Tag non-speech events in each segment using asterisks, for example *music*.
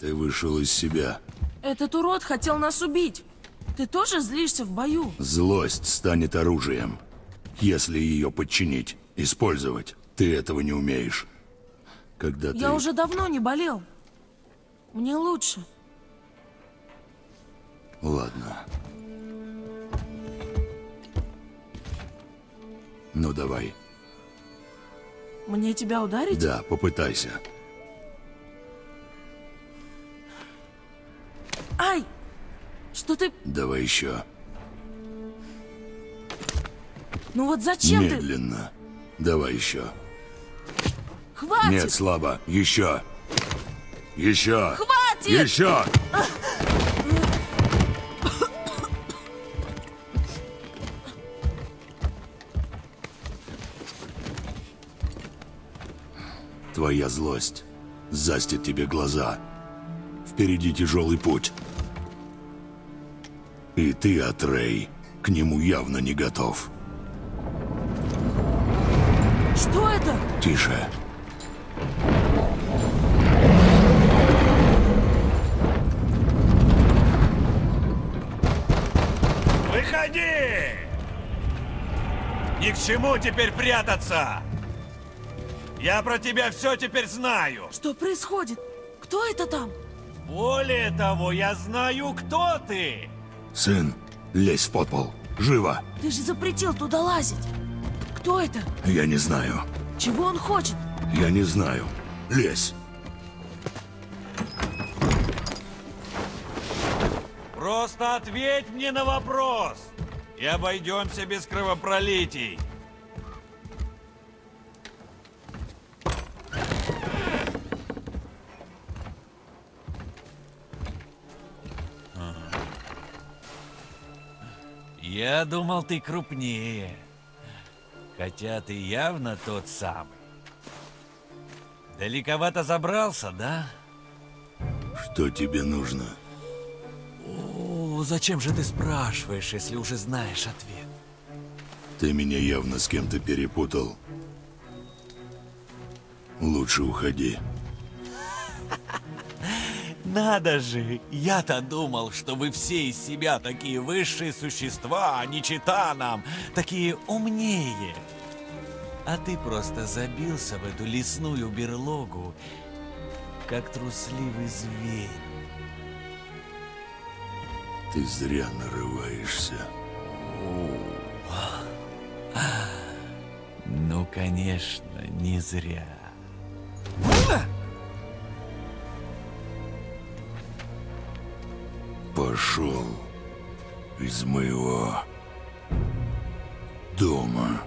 Ты вышел из себя. Этот урод хотел нас убить. Ты тоже злишься в бою? Злость станет оружием. Если ее подчинить, использовать. Ты этого не умеешь. Когда ты... Я уже давно не болел. Мне лучше. Ладно. Ну давай. Мне тебя ударить? Да, попытайся. Ай! Что ты... Давай еще. Ну вот зачем ты... Медленно. Давай еще. Хватит! Нет, слабо. Еще. Еще. Хватит! Еще. Твоя злость застит тебе глаза. Впереди тяжелый путь. И ты, Атрей, к нему явно не готов. Что это? Тише. Выходи! Ни к чему теперь прятаться! Я про тебя все теперь знаю. Что происходит? Кто это там? Более того, я знаю, кто ты. Сын, лезь в подпол. Живо. Ты же запретил туда лазить. Кто это? Я не знаю. Чего он хочет? Я не знаю. Лезь. Просто ответь мне на вопрос. И обойдемся без кровопролитий. Я думал, ты крупнее. Хотя ты явно тот самый. Далековато забрался, да? Что тебе нужно? О, зачем же ты спрашиваешь, если уже знаешь ответ? Ты меня явно с кем-то перепутал. Лучше уходи. Надо же! Я-то думал, что вы все из себя такие высшие существа, а не чита нам, такие умнее. А ты просто забился в эту лесную берлогу, как трусливый зверь. Ты зря нарываешься. Ну, конечно, не зря. Пошел из моего дома.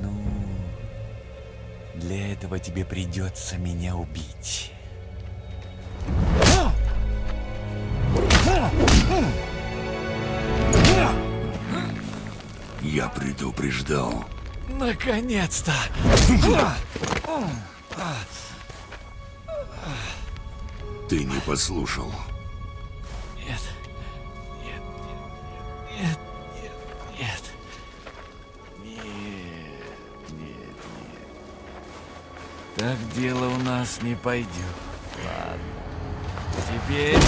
Ну, для этого тебе придется меня убить. Я предупреждал. Наконец-то! Ты не послушал. Так дело у нас не пойдет. Ладно. Теперь...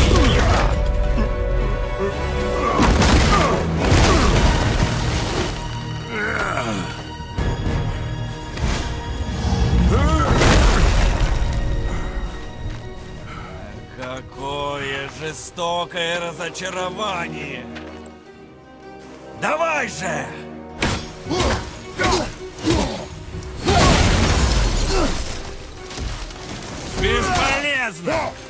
Какое жестокое разочарование! Давай же! Aslan!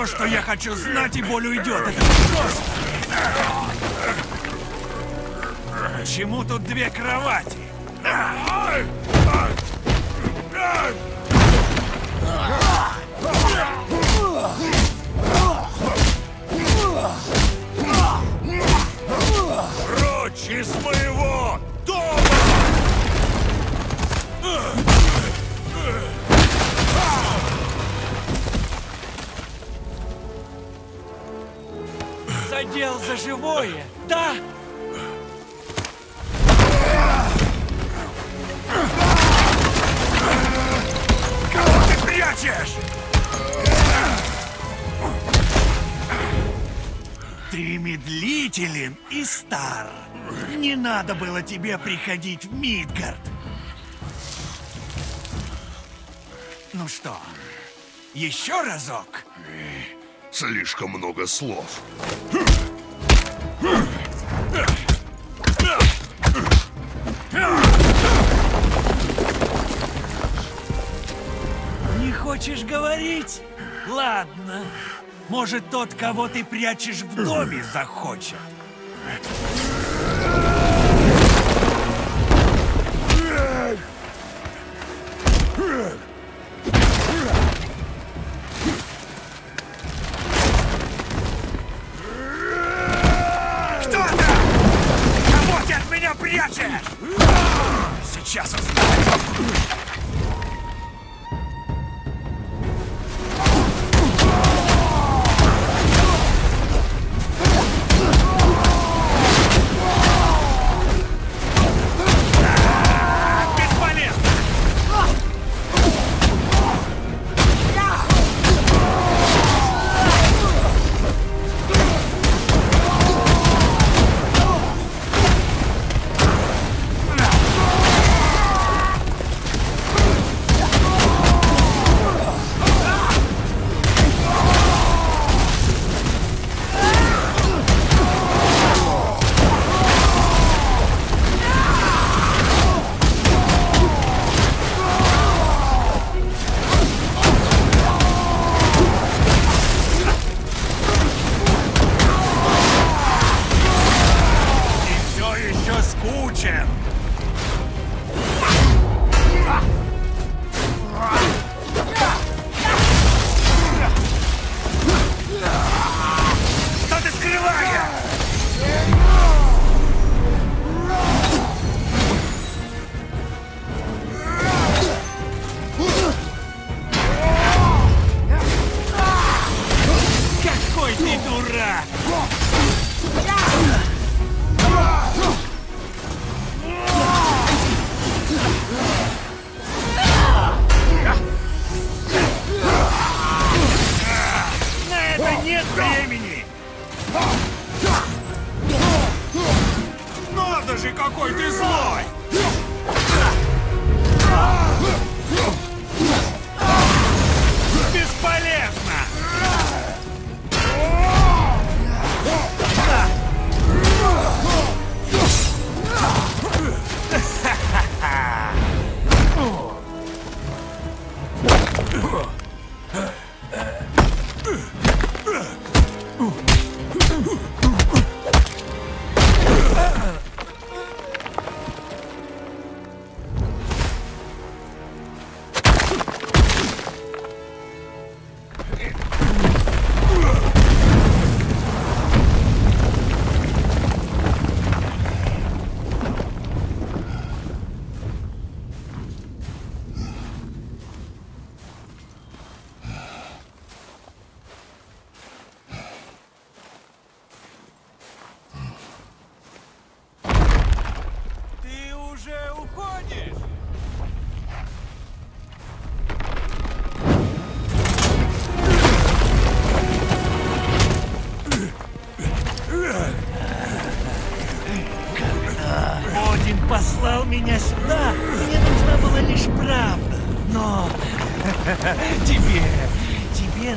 То, что я хочу знать, и боль уйдет. Это просто. Почему тут две кровати? Задел за живое, да? Кого ты прячешь? Ты медлителен и стар. Не надо было тебе приходить в Мидгард. Ну что, еще разок? Слишком много слов. Не хочешь говорить? Ладно. Может, тот, кого ты прячешь в доме, захочет. скучен.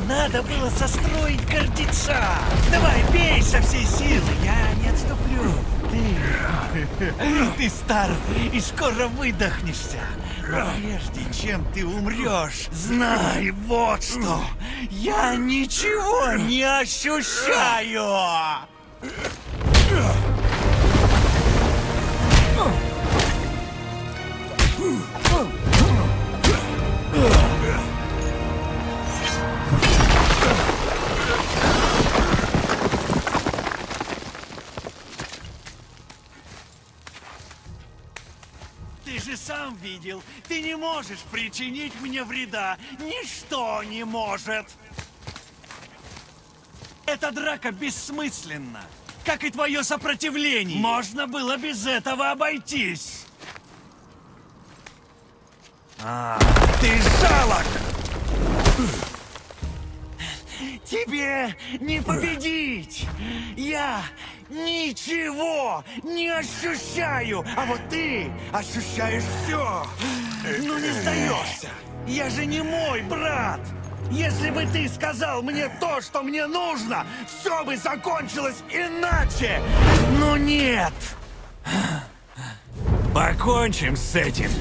Надо было состроить гордеца. Давай, бей со всей силы, я не отступлю. ты... Ты стар и скоро выдохнешься. Но прежде чем ты умрешь, знай вот что. Я ничего не ощущаю. Ты сам видел, ты не можешь причинить мне вреда. Ничто не может. Эта драка бессмысленна, как и твое сопротивление. Можно было без этого обойтись. А, ты жалок! Тебе не победить! Я ничего не ощущаю, а вот ты ощущаешь все. Ну не сдаешься. Я же не мой брат. Если бы ты сказал мне то, что мне нужно, все бы закончилось иначе. Но нет. Покончим с этим.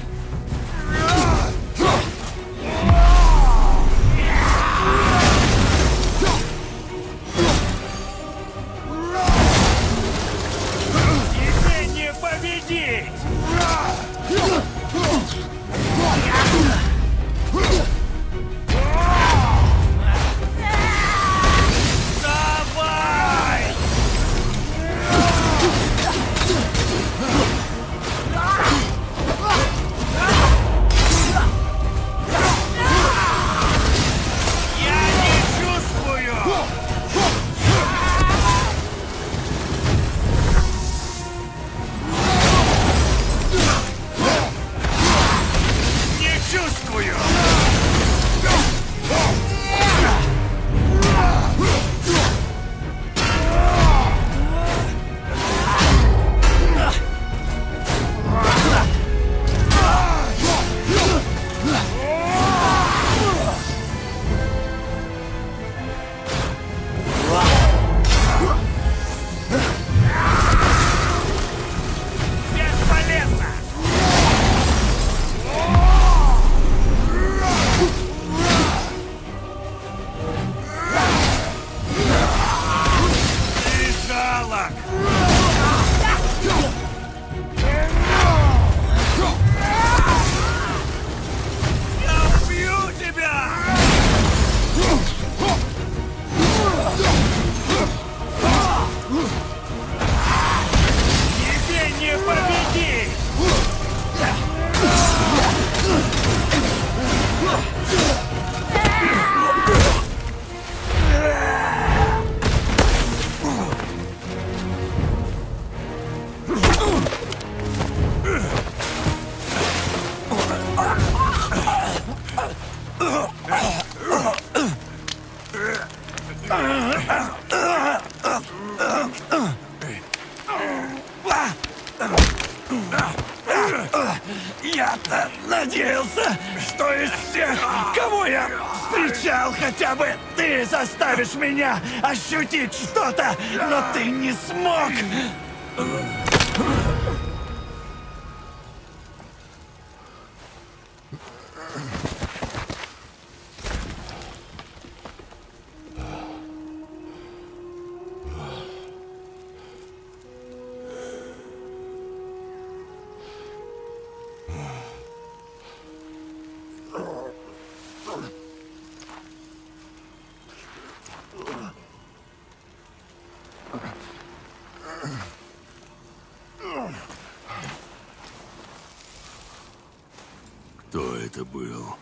Это был?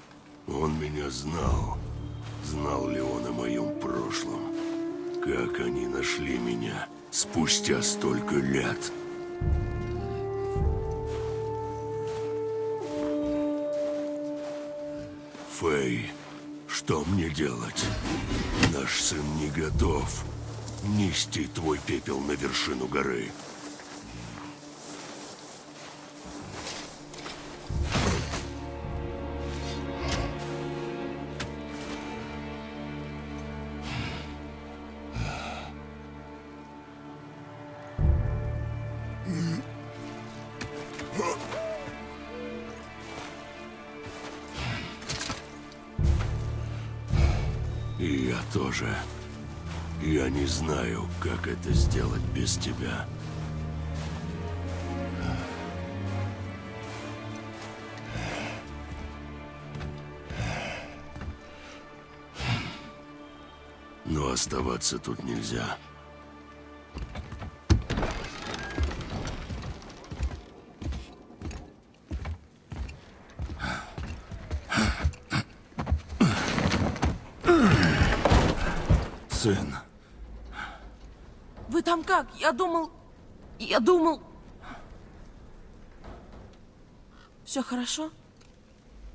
Он меня знал. Знал ли он о моем прошлом? Как они нашли меня спустя столько лет? Фэй, что мне делать? Наш сын не готов нести твой пепел на вершину горы. Это сделать без тебя. Но оставаться тут нельзя. Я думал... Я думал... Все хорошо?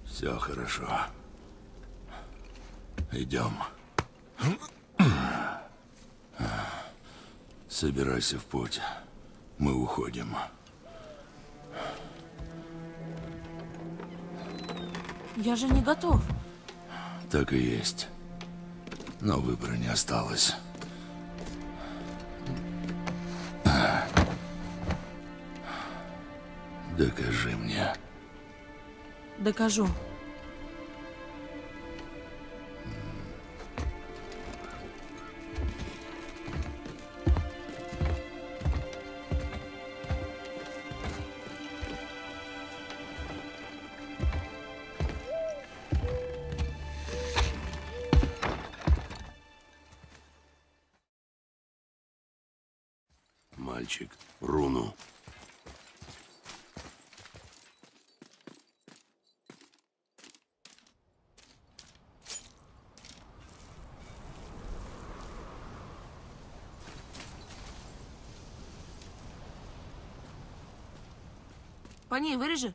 все хорошо. Идем. Собирайся в путь. Мы уходим. Я же не готов. Так и есть. Но выбора не осталось. Докажи мне. Докажу. Мальчик, руну. Вырежи.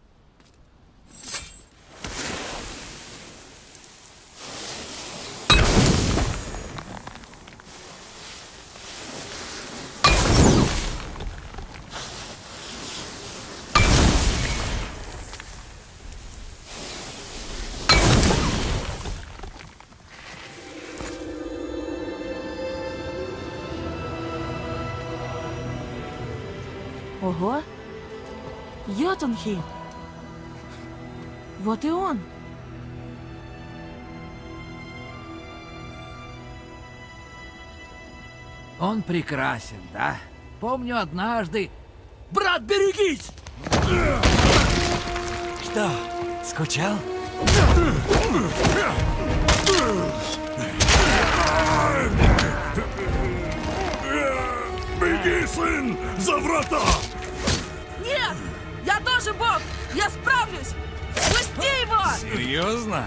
Йотунхейм! Вот и он! Он прекрасен, да? Помню однажды... Брат, берегись! Что, скучал? Беги, сын, за врата! Тоже бог! Я справлюсь! Пусти его! Серьезно?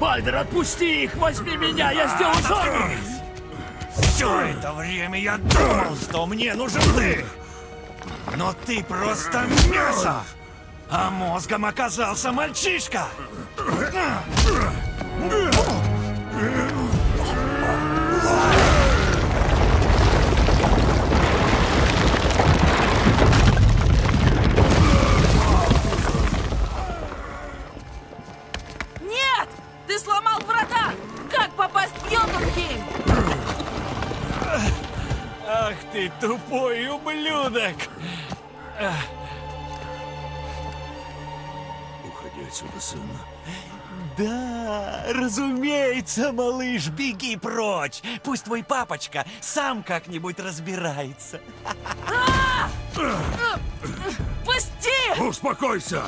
Бальдер, отпусти их! Возьми меня, я сделаю сам! Все это время я думал, что мне нужен ты. Но ты просто мясо. А мозгом оказался мальчишка. Тупой ублюдок! Уходи отсюда, сын. Да, разумеется, малыш, беги прочь. Пусть твой папочка сам как-нибудь разбирается. Пусти! Успокойся!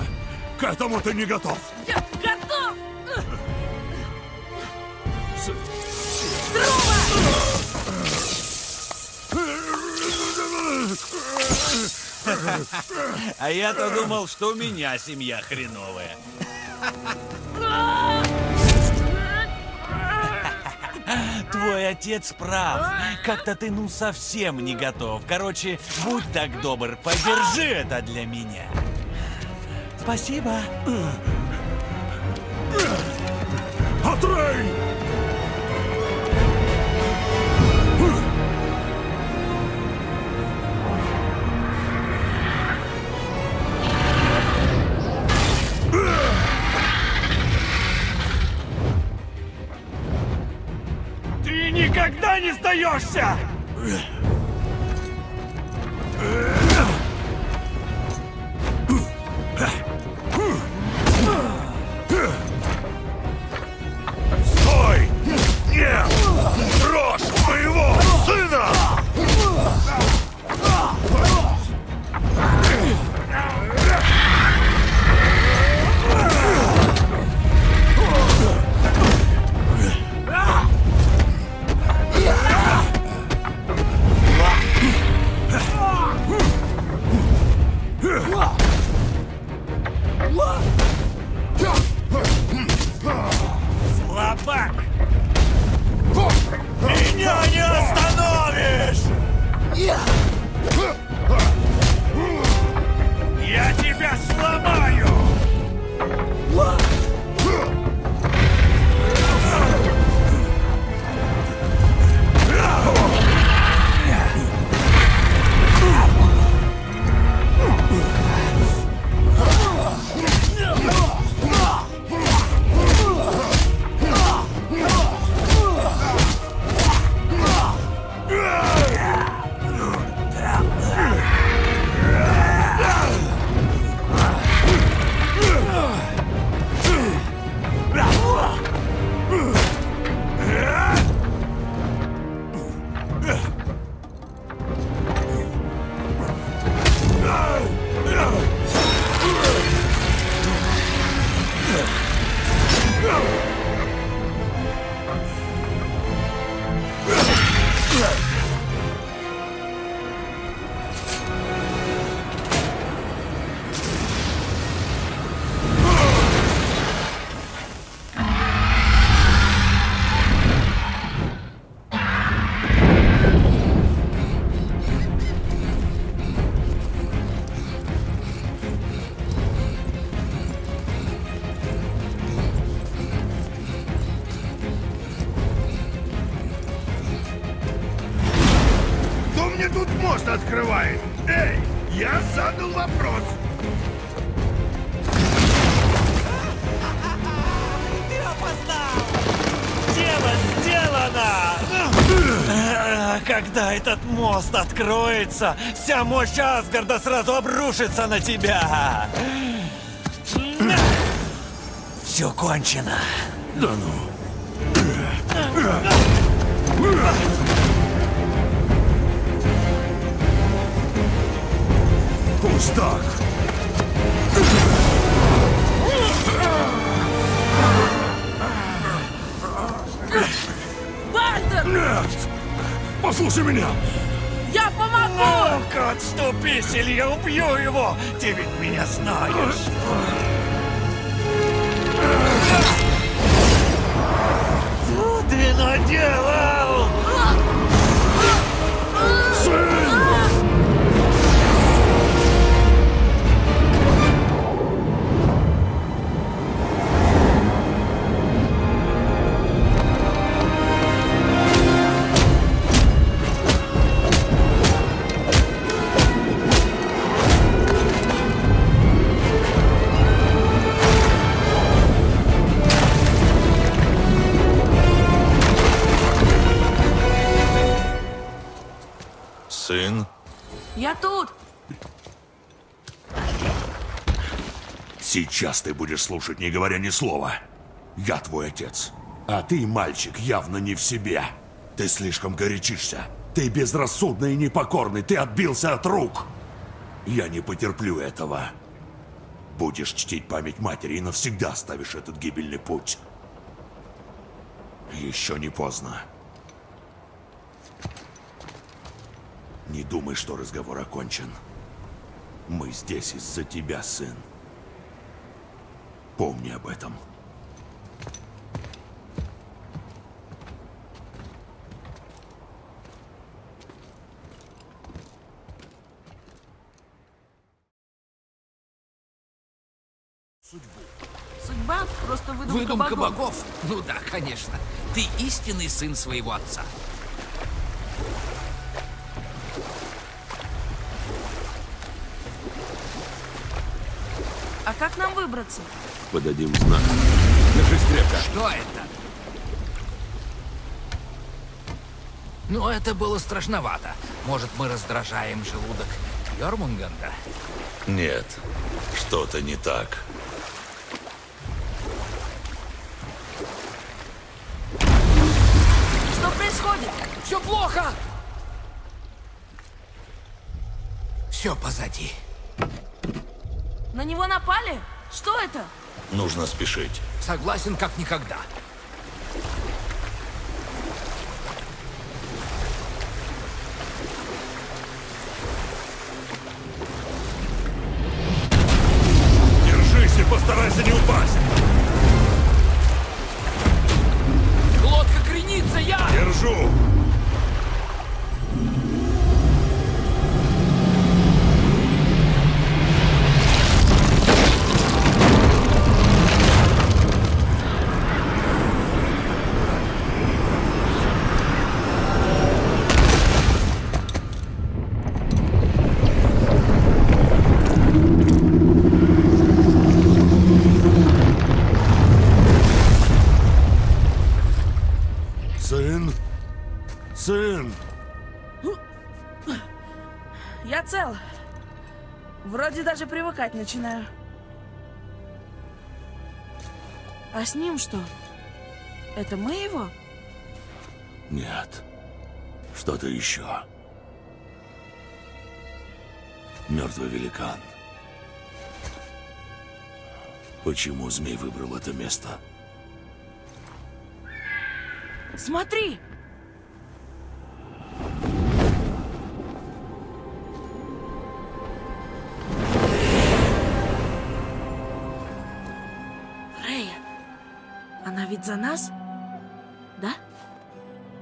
К этому ты не готов! Я готов! Сын, А я-то думал, что у меня семья хреновая. Твой отец прав. Как-то ты ну совсем не готов. Короче, будь так добр, подержи это для меня. Спасибо. Атрей! Никогда не сдаешься! Стой! Нет! Дрожь моего сына! Когда этот мост откроется, вся мощь Асгарда сразу обрушится на тебя! Все кончено. Да ну. Пусть так. Бальдер! Нет! Послушай меня! Я помогу! Ну-ка, отступись, или я убью его! Ты ведь меня знаешь! Что ты наделал? Сын? Я тут! Сейчас ты будешь слушать, не говоря ни слова. Я твой отец. А ты, мальчик, явно не в себе. Ты слишком горячишься. Ты безрассудный и непокорный. Ты отбился от рук. Я не потерплю этого. Будешь чтить память матери и навсегда оставишь этот гибельный путь. Еще не поздно. Не думай, что разговор окончен. Мы здесь из-за тебя, сын. Помни об этом. Судьба просто выдумка, Выдумка богов. богов? Ну да, конечно. Ты истинный сын своего отца. А как нам выбраться? Подадим знак. Держись крепко. Что это? Ну, это было страшновато. Может, мы раздражаем желудок Йормунганда? Нет, что-то не так. Что происходит? Все плохо! Все позади. На него напали? Что это? Нужно спешить. Согласен, как никогда. привыкать начинаю. А с ним что? Это мы его? Нет. Что-то еще. Мертвый великан. Почему змей выбрал это место? Смотри! Она ведь за нас? Да?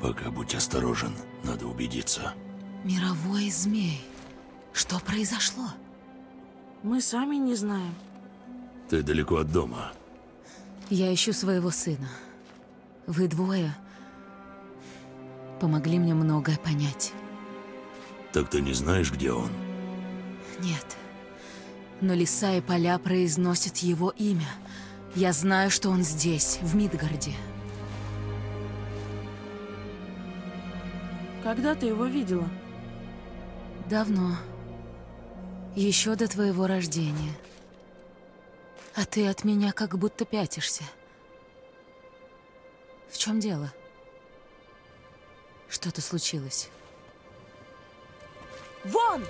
Пока будь осторожен, надо убедиться. Мировой змей. Что произошло? Мы сами не знаем. Ты далеко от дома. Я ищу своего сына. Вы двое помогли мне многое понять. Так ты не знаешь, где он? Нет. Но леса и поля произносят его имя. Я знаю, что он здесь, в Мидгарде. Когда ты его видела? Давно. Еще до твоего рождения. А ты от меня как будто пятишься. В чем дело? Что-то случилось. Вон!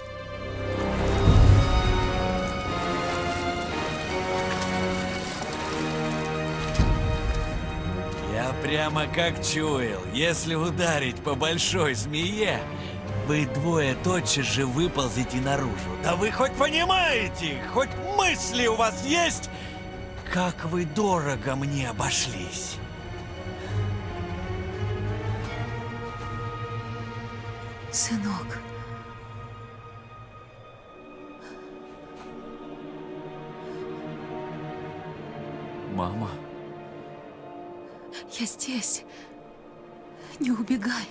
Я прямо как чуял, если ударить по большой змее, вы двое тотчас же выползете наружу. Да вы хоть понимаете, хоть мысли у вас есть, как вы дорого мне обошлись. Сынок. Мама? Я здесь. Не убегай.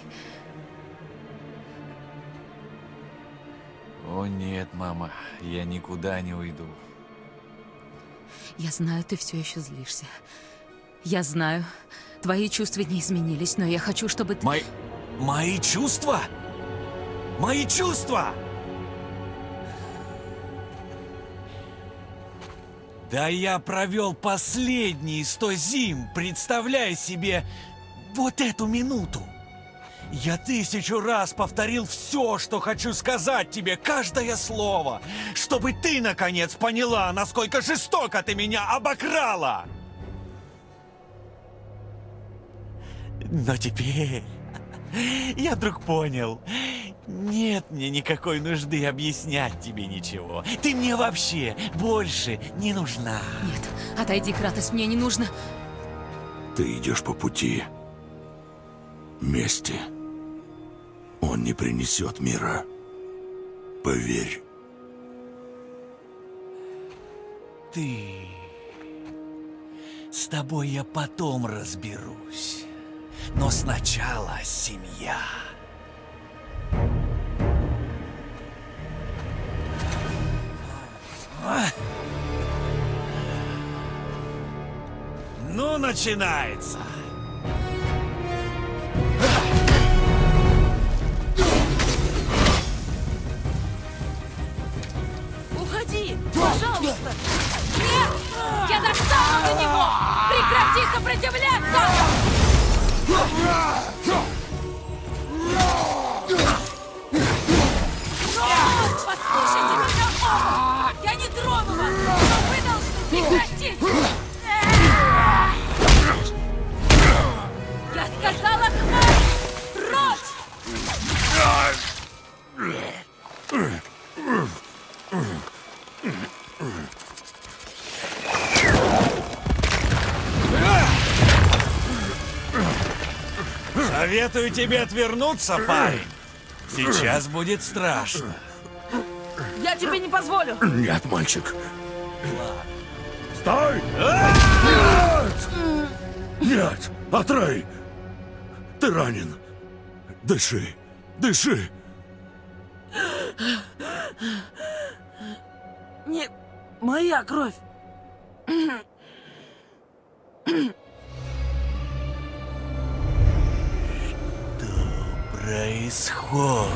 О нет, мама, я никуда не уйду. Я знаю, ты все еще злишься. Я знаю, твои чувства не изменились, но я хочу, чтобы ты... Мои... Мои чувства? Мои чувства! Да я провел последние сто зим, представляя себе вот эту минуту. Я тысячу раз повторил все, что хочу сказать тебе, каждое слово, чтобы ты, наконец, поняла, насколько жестоко ты меня обокрала. Но теперь я вдруг понял, нет мне никакой нужды объяснять тебе ничего. Ты мне вообще больше не нужна. Нет, отойди, Кратос, мне не нужно... Ты идешь по пути мести. Он не принесет мира. Поверь. Ты... С тобой я потом разберусь. Но сначала семья. Ну, начинается. Уходи! Пожалуйста! Нет! Я достану до него! Прекрати сопротивляться! Послушайте Советую тебе отвернуться, парень. Сейчас будет страшно. Я тебе не позволю! Нет, мальчик. Стой! Нет! Нет! Атрей! Ты ранен. Дыши. Дыши. Не моя кровь! Происходит.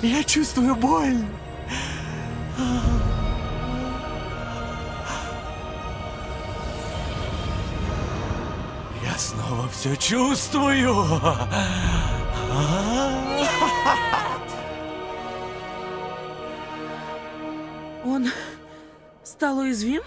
Я чувствую боль. Я снова все чувствую. Он стал уязвим?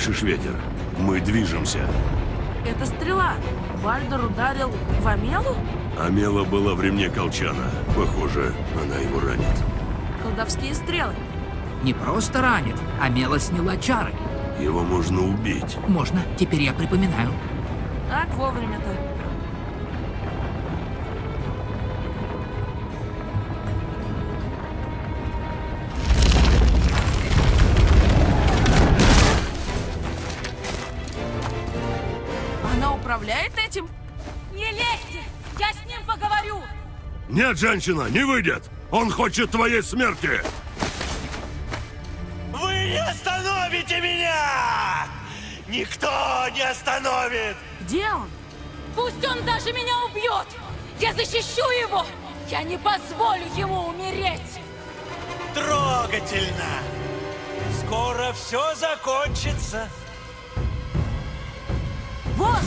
Слышишь ветер? Мы движемся. Это стрела. Бальдер ударил в Амелу? Амела была в ремне колчана. Похоже, она его ранит. Колдовские стрелы. Не просто ранит, а Мела сняла чары. Его можно убить. Можно, теперь я припоминаю. Так вовремя-то. Нет, женщина, не выйдет! Он хочет твоей смерти! Вы не остановите меня! Никто не остановит! Где он? Пусть он даже меня убьет! Я защищу его! Я не позволю ему умереть! Трогательно! Скоро все закончится. Вот!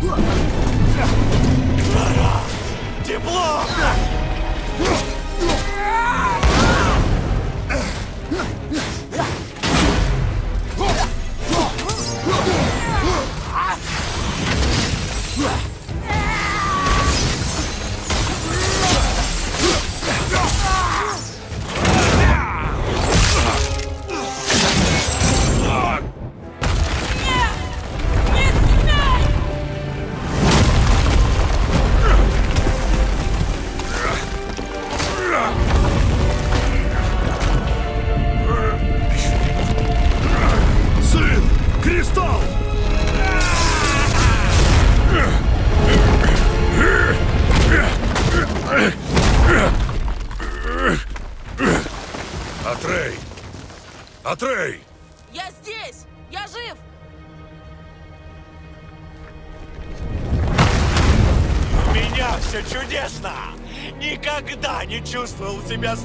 Look! Чувствовал себя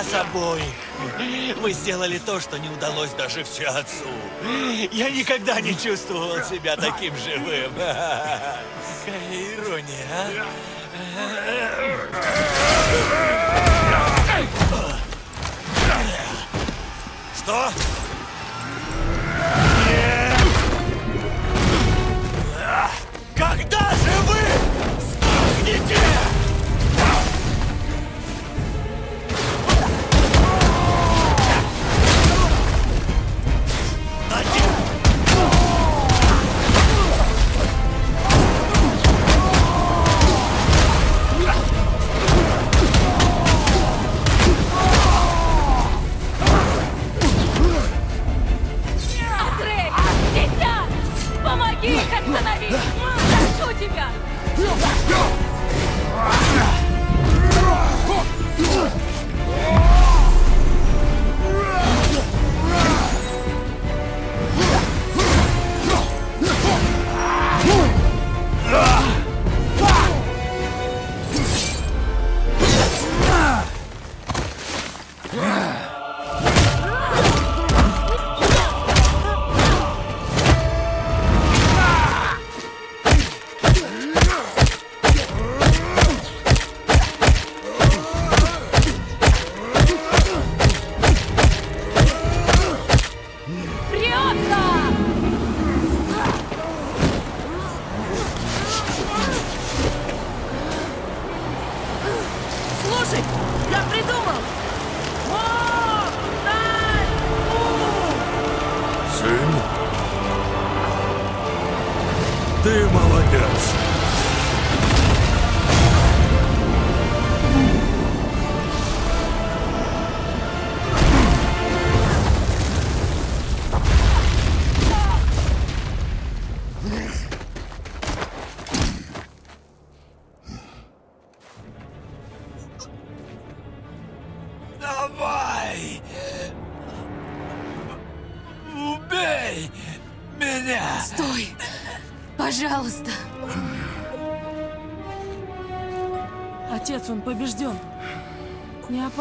вас обоих. Вы сделали то, что не удалось даже все отцу. Я никогда не чувствовал себя таким живым. Какая ирония, а? Что?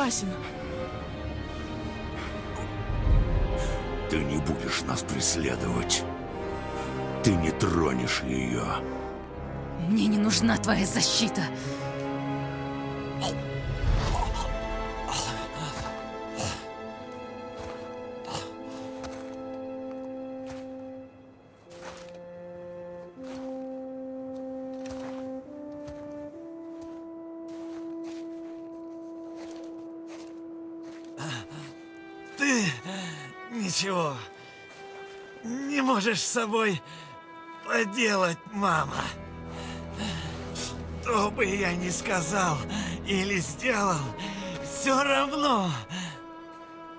Опасен. Ты не будешь нас преследовать. Ты не тронешь ее. Мне не нужна твоя защита. Ничего не можешь с собой поделать, мама. Что бы я ни сказал или сделал, все равно.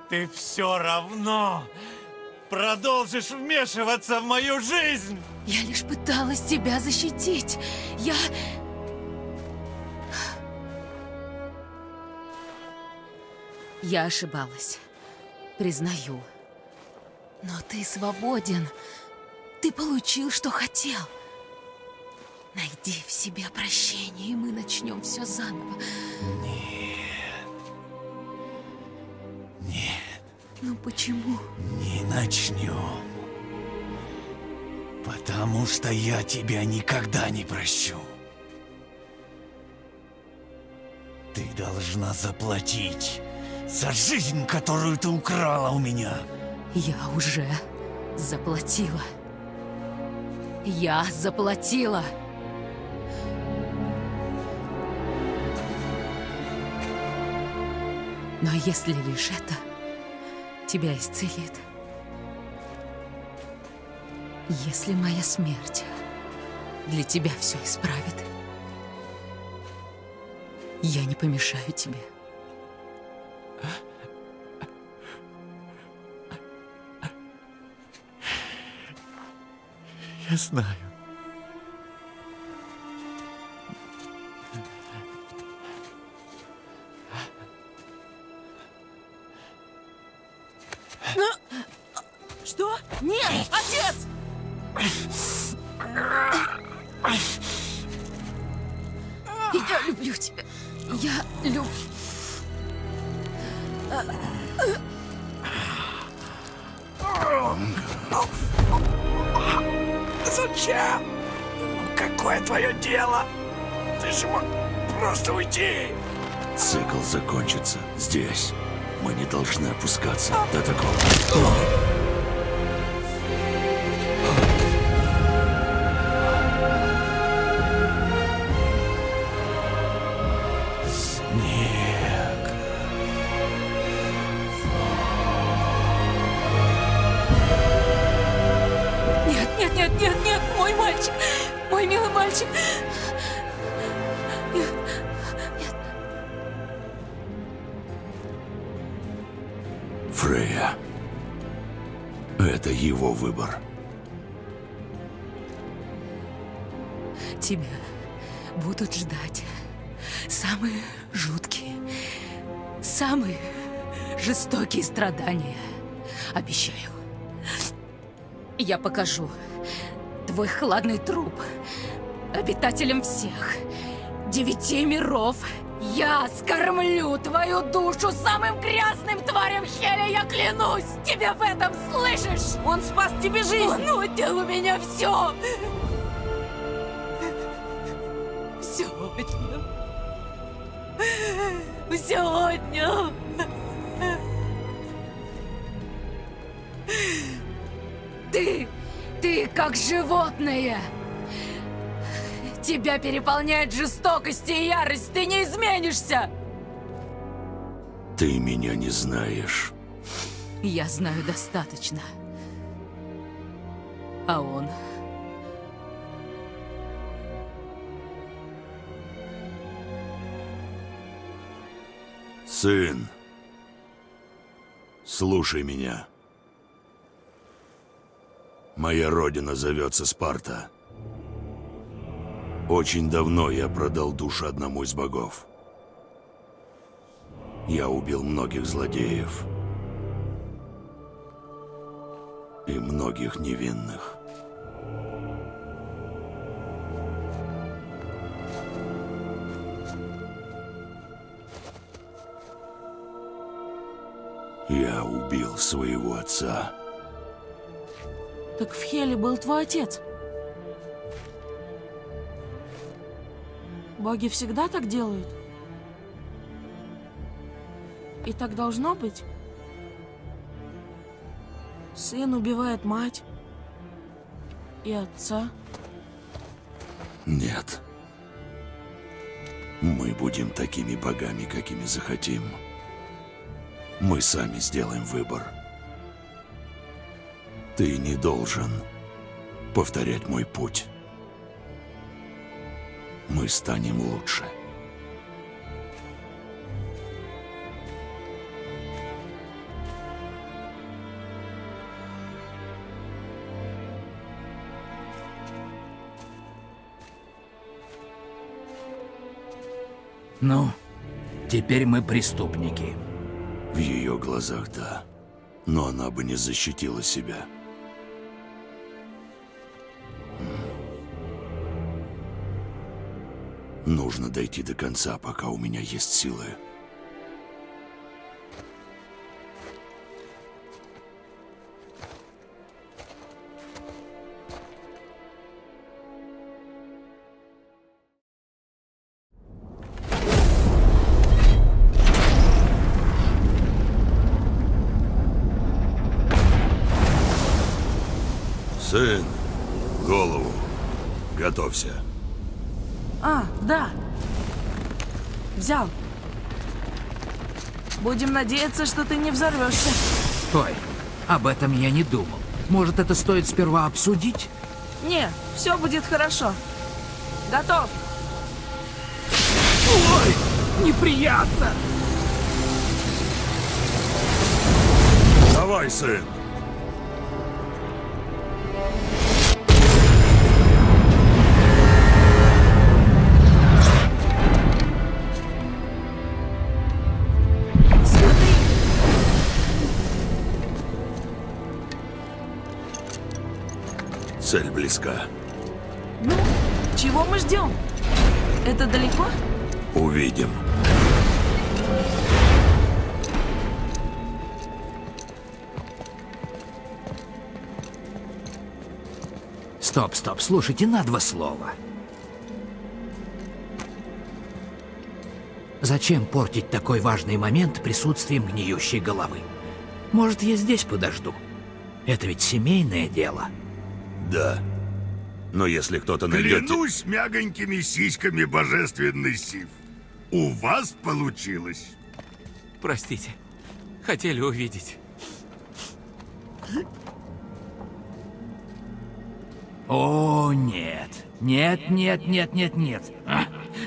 Ты все равно продолжишь вмешиваться в мою жизнь. Я лишь пыталась тебя защитить. Я... Я ошибалась. Признаю. Но ты свободен. Ты получил, что хотел. Найди в себе прощение, и мы начнем все заново. Нет, Ну почему? не начнем. Потому что я тебя никогда не прощу. Ты должна заплатить за жизнь, которую ты украла у меня. Я уже заплатила. Я заплатила. Но если лишь это тебя исцелит, если моя смерть для тебя все исправит, я не помешаю тебе. Я знаю. Что? Нет, отец! Я люблю тебя. Я люблю... твое дело? Ты же мог просто уйти. Цикл закончится здесь. Мы не должны опускаться до такого. Фрея. Это его выбор. Тебя будут ждать самые жуткие, самые жестокие страдания. Обещаю. Я покажу твой хладный труп обитателям всех девяти миров. Я скормлю твою душу самым грязным тварям Хеля, я клянусь! Тебе в этом слышишь? Он спас тебе жизнь! Он отнял у меня все! Все отнял. Все отнял. Ты, ты как животное. Тебя переполняет жестокость и ярость. Ты не изменишься. Ты меня не знаешь. Я знаю достаточно. А он... Сын, слушай меня. Моя родина зовется Спарта. Очень давно я продал душу одному из богов. Я убил многих злодеев. И многих невинных. Я убил своего отца. Так в Хеле был твой отец. Боги всегда так делают? И так должно быть? Сын убивает мать и отца. Нет. Мы будем такими богами, какими захотим. Мы сами сделаем выбор. Ты не должен повторять мой путь. Мы станем лучше. Ну, теперь мы преступники. В ее глазах, да. Но она бы не защитила себя. Нужно дойти до конца, пока у меня есть силы. Будем надеяться, что ты не взорвешься. Стой, об этом я не думал. Может, это стоит сперва обсудить? Не, все будет хорошо. Готов. Ой, неприятно! Давай, сын. Цель близка. Ну, чего мы ждем? Это далеко? Увидим. Стоп, стоп, слушайте на два слова. Зачем портить такой важный момент присутствием гниющей головы? Может, я здесь подожду? Это ведь семейное дело. Да. Но если кто-то найдет... Клянусь мягонькими сиськами божественный Сив. У вас получилось. Простите. Хотели увидеть. О, нет. Нет, нет, нет, нет, нет. А,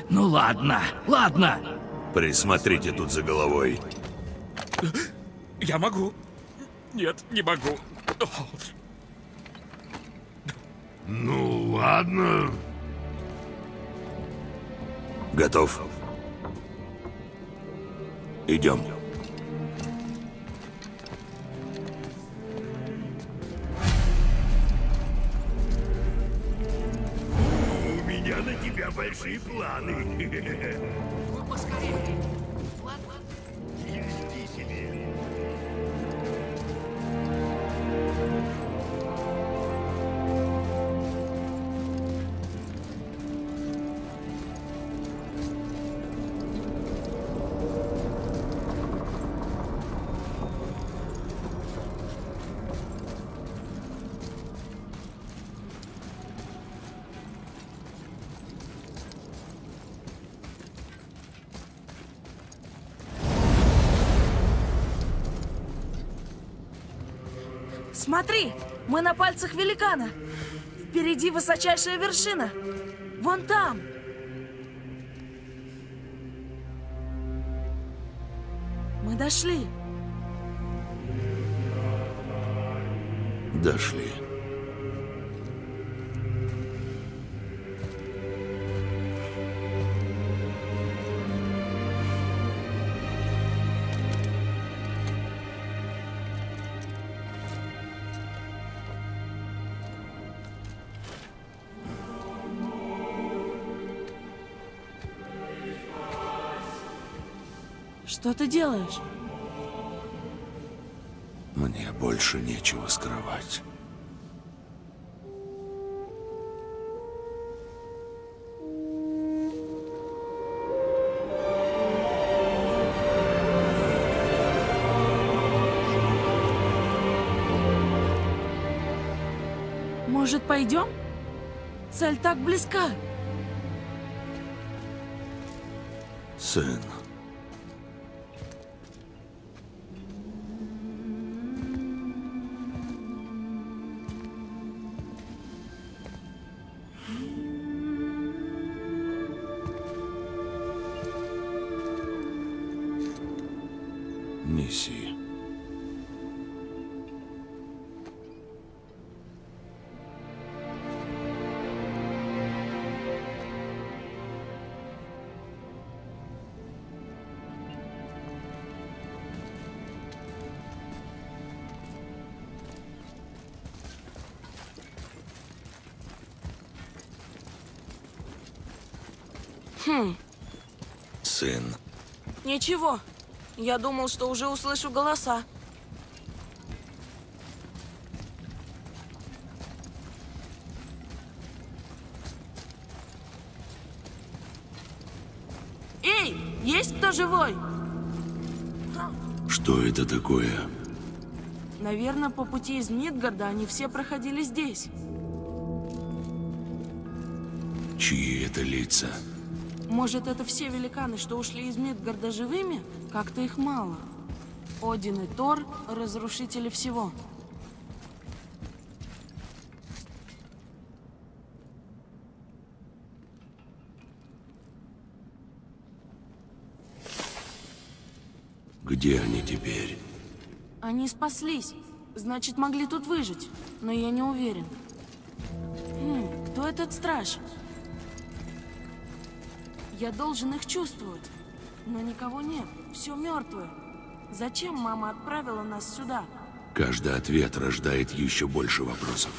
Ну ладно, ладно. Присмотрите тут за головой. Я могу. Нет, не могу. Ну, ладно. Готов? Идем. У меня на тебя большие планы. *laughs* Езди на пальцах великана. Впереди высочайшая вершина. Вон там. Мы дошли. Дошли. Что ты делаешь? Мне больше нечего скрывать. Может, пойдем? Цель так близка. Сын. Ничего. Я думал, что уже услышу голоса. Эй, есть кто живой? что это такое? Наверное, по пути из Мидгарда они все проходили здесь. Чьи это лица? Может, это все великаны, что ушли из Мидгарда живыми? Как-то их мало. Один и Тор — разрушители всего. Где они теперь? Они спаслись. Значит, могли тут выжить. Но я не уверен. Хм, кто этот страж? Я должен их чувствовать. Но никого нет. Все мертвое. Зачем мама отправила нас сюда? Каждый ответ рождает еще больше вопросов.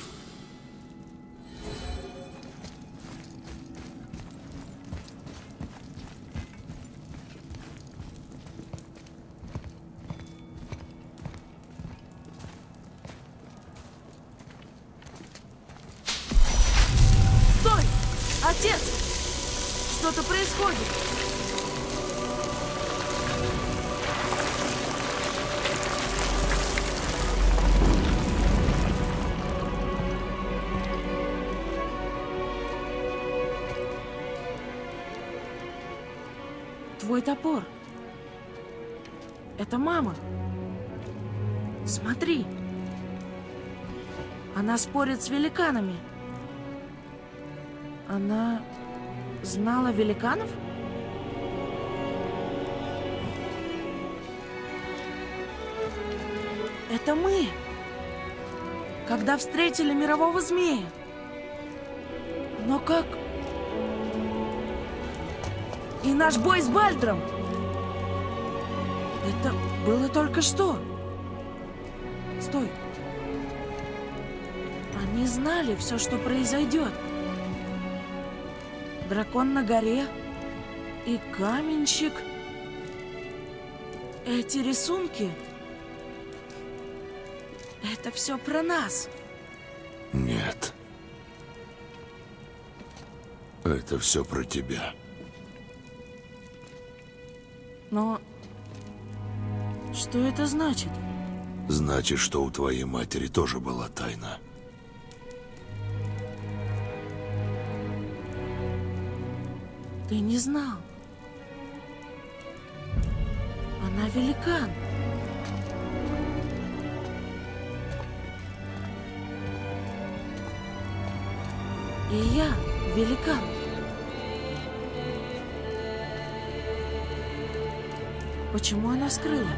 Спорит с великанами. Она знала великанов? Это мы. Когда встретили мирового змея. Но как... И наш бой с Бальдром. Это было только что. Стой. Знали все, что произойдет. Дракон на горе и каменщик. Эти рисунки... Это все про нас. Нет. Это все про тебя. Но... Что это значит? Значит, что у твоей матери тоже была тайна. Ты не знал. Она великан. И я великан. Почему она скрыла?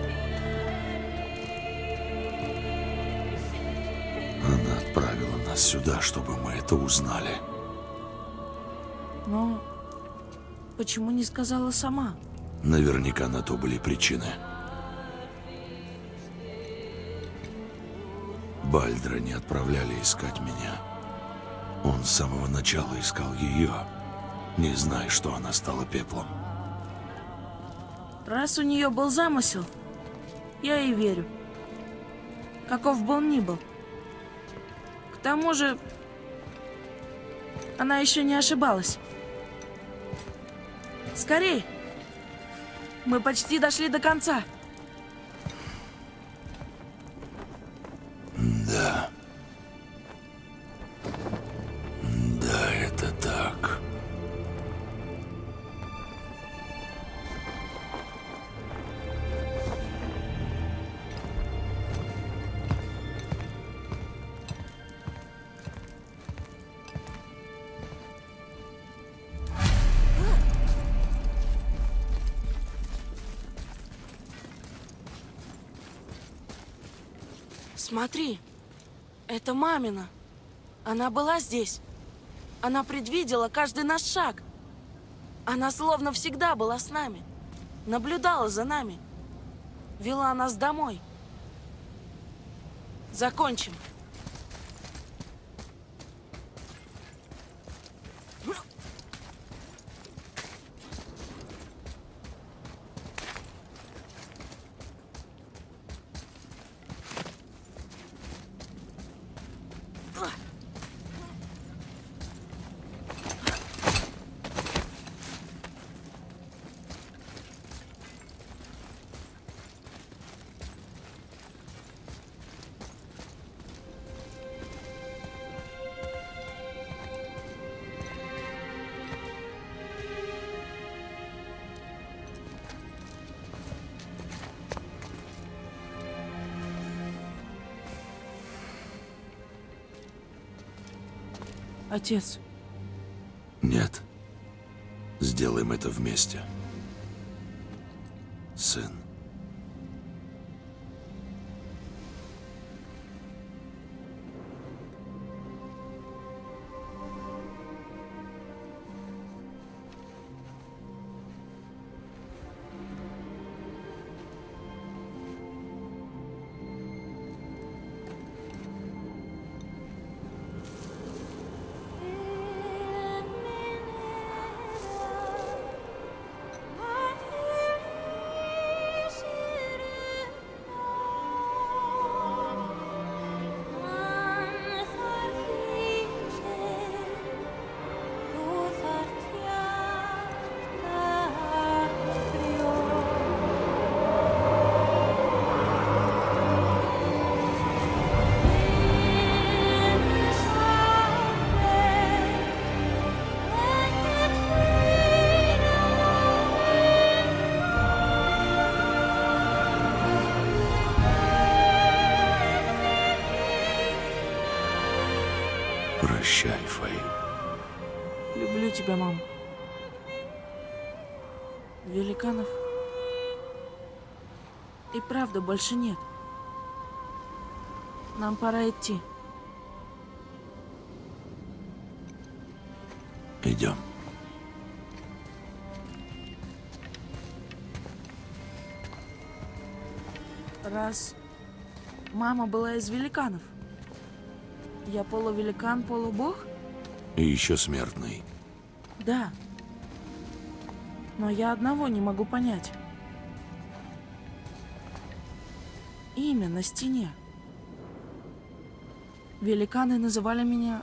Она отправила нас сюда, чтобы мы это узнали. Но почему не сказала сама? Наверняка на то были причины. Бальдра не отправляли искать меня. Он с самого начала искал ее, не зная, что она стала пеплом. Раз у нее был замысел, я ей верю. Каков бы он ни был. К тому же, она еще не ошибалась. Скорей! Мы почти дошли до конца. Смотри, это мамина. Она была здесь. Она предвидела каждый наш шаг. Она словно всегда была с нами. Наблюдала за нами. Вела нас домой. Закончим. Отец, Нет. Сделаем это вместе. Великанов и правда больше нет. Нам пора идти. Идем. Раз мама была из великанов, я полувеликан, полубог? И еще смертный. Да. Но я одного не могу понять. Имя на стене. Великаны называли меня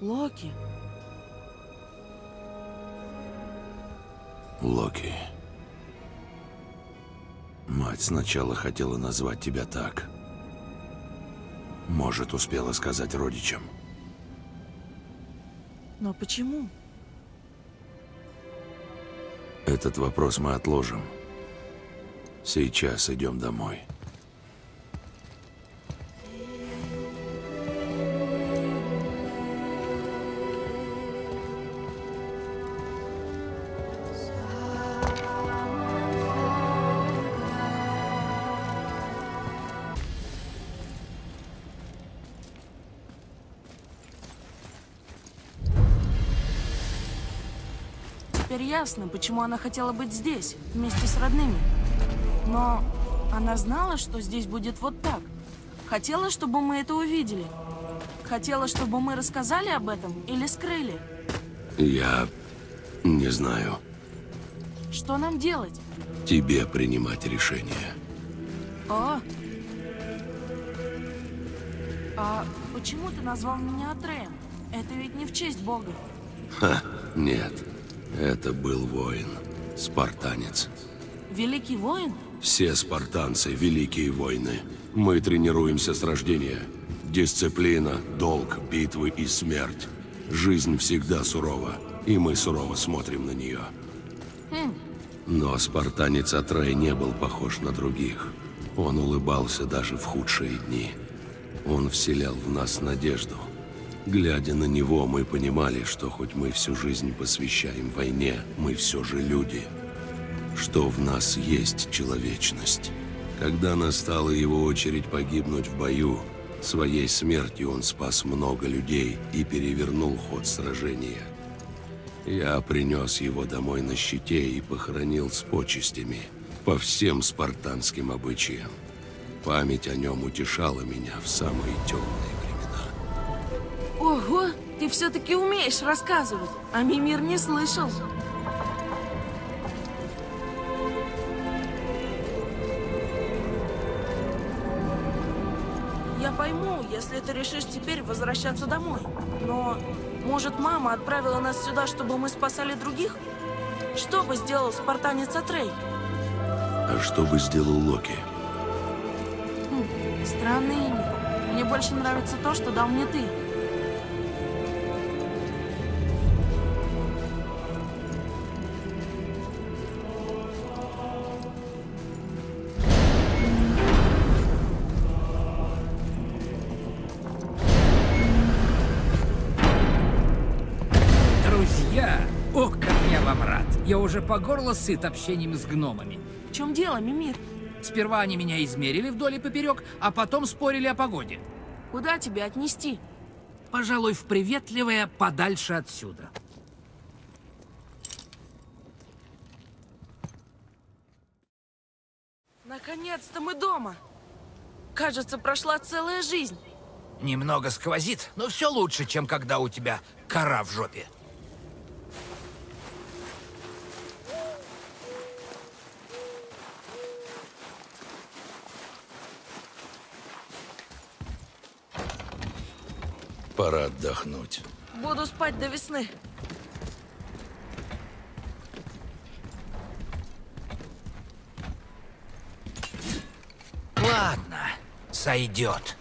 Локи. Локи. Мать сначала хотела назвать тебя так. Может, успела сказать родичам. Но почему? Этот вопрос мы отложим. Сейчас идем домой. Ясно, почему она хотела быть здесь, вместе с родными. Но она знала, что здесь будет вот так. Хотела, чтобы мы это увидели. Хотела, чтобы мы рассказали об этом или скрыли. Я не знаю. Что нам делать? Тебе принимать решение. О! А почему ты назвал меня Атреем? Это ведь не в честь Бога. Ха, нет. Это был воин. Спартанец. Великий воин? Все спартанцы – великие воины. Мы тренируемся с рождения. Дисциплина, долг, битвы и смерть. Жизнь всегда сурова, и мы сурово смотрим на нее. Но спартанец Атрей не был похож на других. Он улыбался даже в худшие дни. Он вселял в нас надежду. Глядя на него, мы понимали, что хоть мы всю жизнь посвящаем войне, мы все же люди. Что в нас есть человечность. Когда настала его очередь погибнуть в бою, своей смертью он спас много людей и перевернул ход сражения. Я принес его домой на щите и похоронил с почестями, по всем спартанским обычаям. Память о нем утешала меня в самые темные. Ого, ты все-таки умеешь рассказывать, а Мимир не слышал. Я пойму, если ты решишь теперь возвращаться домой. Но, может, мама отправила нас сюда, чтобы мы спасали других? Что бы сделал спартанец Атрей? А что бы сделал Локи? Хм, странное имя. Мне больше нравится то, что дал мне ты. По горло сыт общением с гномами. В чем дело, Мимир? Сперва они меня измерили вдоль и поперек, а потом спорили о погоде. Куда тебя отнести? Пожалуй, в приветливое подальше отсюда. Наконец-то мы дома. Кажется, прошла целая жизнь. Немного сквозит, но все лучше, чем когда у тебя кора в жопе. Пора отдохнуть. Буду спать до весны. Ладно, сойдет.